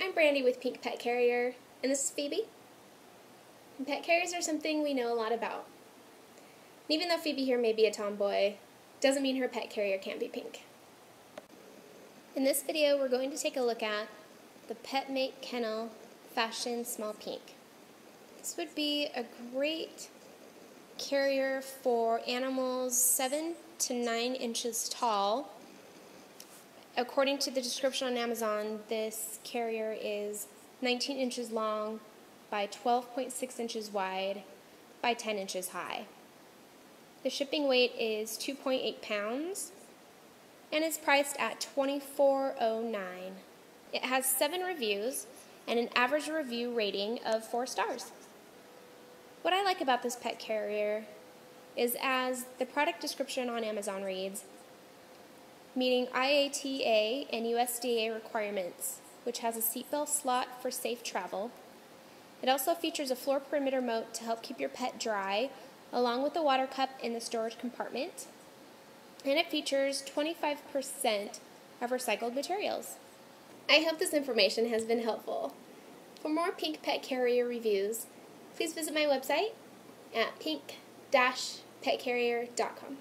I'm Brandy with Pink Pet Carrier, and this is Phoebe. And pet carriers are something we know a lot about. And even though Phoebe here may be a tomboy, doesn't mean her pet carrier can't be pink. In this video, we're going to take a look at the PetMate Kennel Fashion Small Pink. This would be a great carrier for animals 7 to 9 inches tall according to the description on Amazon, this carrier is 19 inches long by 12.6 inches wide by 10 inches high. The shipping weight is 2.8 pounds and is priced at $24.09. It has 7 reviews and an average review rating of 4 stars. What I like about this pet carrier is as the product description on Amazon reads, meeting IATA and USDA requirements, which has a seatbelt slot for safe travel. It also features a floor perimeter moat to help keep your pet dry, along with a water cup in the storage compartment. And it features 25% of recycled materials. I hope this information has been helpful. For more Pink Pet Carrier reviews, please visit my website at pink-petcarrier.com.